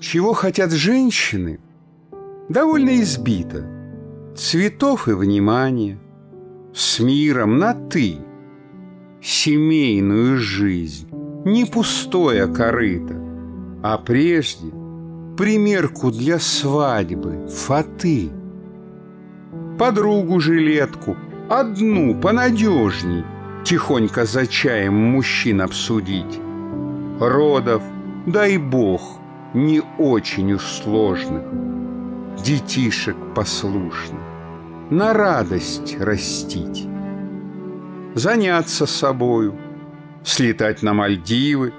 Чего хотят женщины? Довольно избито. Цветов и внимания. С миром на «ты». Семейную жизнь, не пустое корыто, а прежде примерку для свадьбы, фаты. Подругу-жилетку, одну понадежней, тихонько за чаем мужчин обсудить. Родов, дай бог, не очень уж сложных, детишек послушных, на радость растить. Заняться собою, слетать на Мальдивы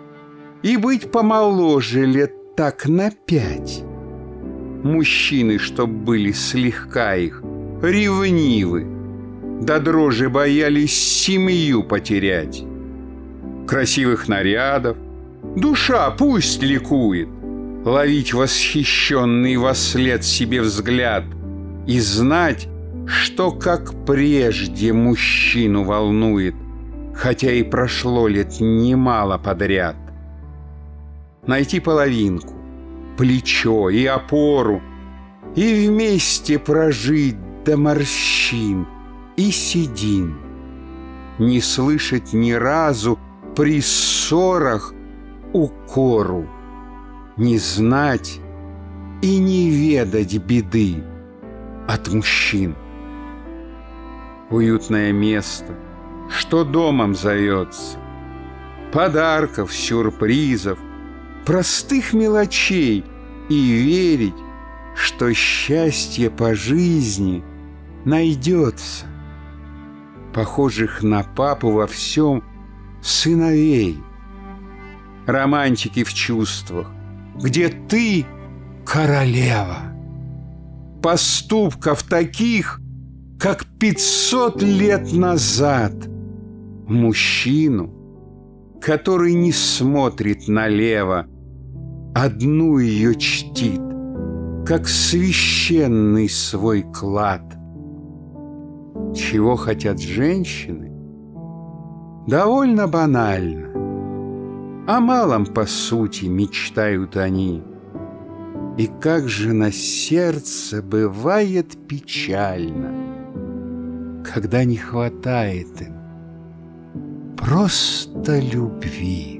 и быть помоложе лет так на пять. Мужчины, чтоб были слегка их, ревнивы, до дрожи боялись семью потерять. Красивых нарядов, душа пусть ликует, ловить восхищенный во себе взгляд и знать, что как прежде мужчину волнует, хотя и прошло лет немало подряд. Найти половинку, плечо и опору, и вместе прожить до морщин и седин, не слышать ни разу при ссорах укору не знать и не ведать беды от мужчин. Уютное место, что домом зовется, подарков, сюрпризов, простых мелочей и верить, что счастье по жизни найдется. Похожих на папу во всем сыновей, романтики в чувствах, где ты королева. Поступков таких, как пятьсот лет назад. Мужчину, который не смотрит налево, одну ее чтит, как священный свой клад. Чего хотят женщины? Довольно банально. О малом, по сути, мечтают они. И как же на сердце бывает печально, Когда не хватает им просто любви.